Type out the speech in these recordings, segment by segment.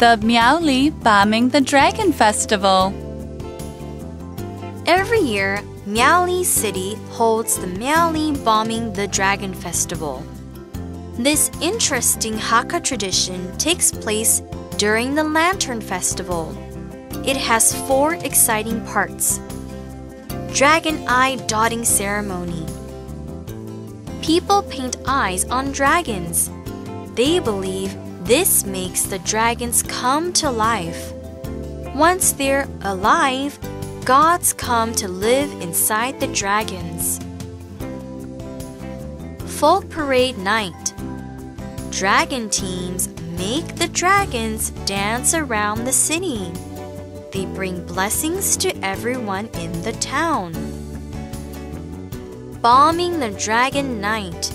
The Miaoli Bombing the Dragon Festival. Every year, Miaoli City holds the Miaoli Bombing the Dragon Festival. This interesting Hakka tradition takes place during the Lantern Festival. It has four exciting parts Dragon Eye Dotting Ceremony. People paint eyes on dragons. They believe this makes the dragons come to life. Once they're alive, gods come to live inside the dragons. Folk Parade Night Dragon teams make the dragons dance around the city. They bring blessings to everyone in the town. Bombing the Dragon Night.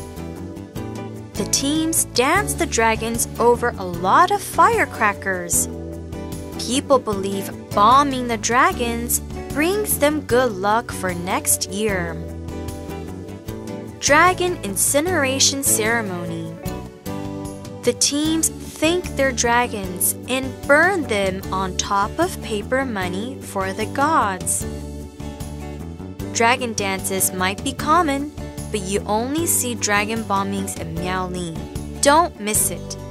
The teams dance the dragons over a lot of firecrackers. People believe bombing the dragons brings them good luck for next year. Dragon Incineration Ceremony. The teams thank their dragons and burn them on top of paper money for the gods. Dragon dances might be common, but you only see dragon bombings in Miaoli. Don't miss it.